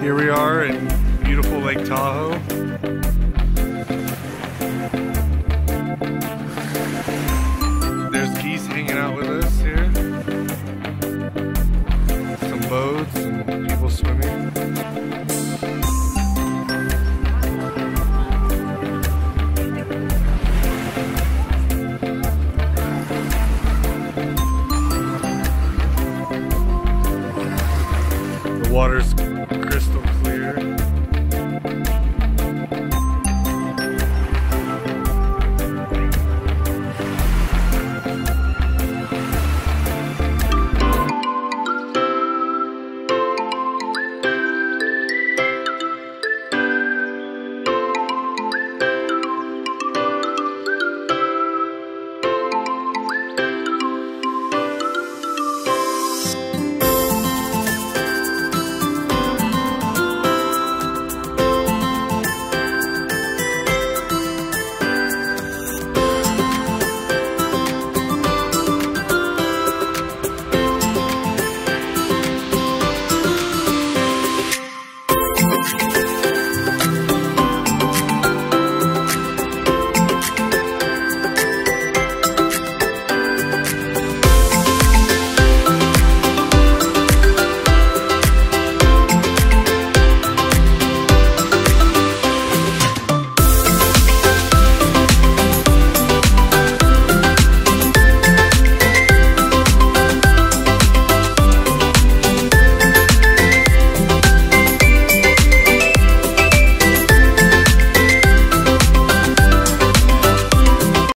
Here we are in beautiful Lake Tahoe. There's geese hanging out with us here. Some boats and people swimming. The water's crystal clear.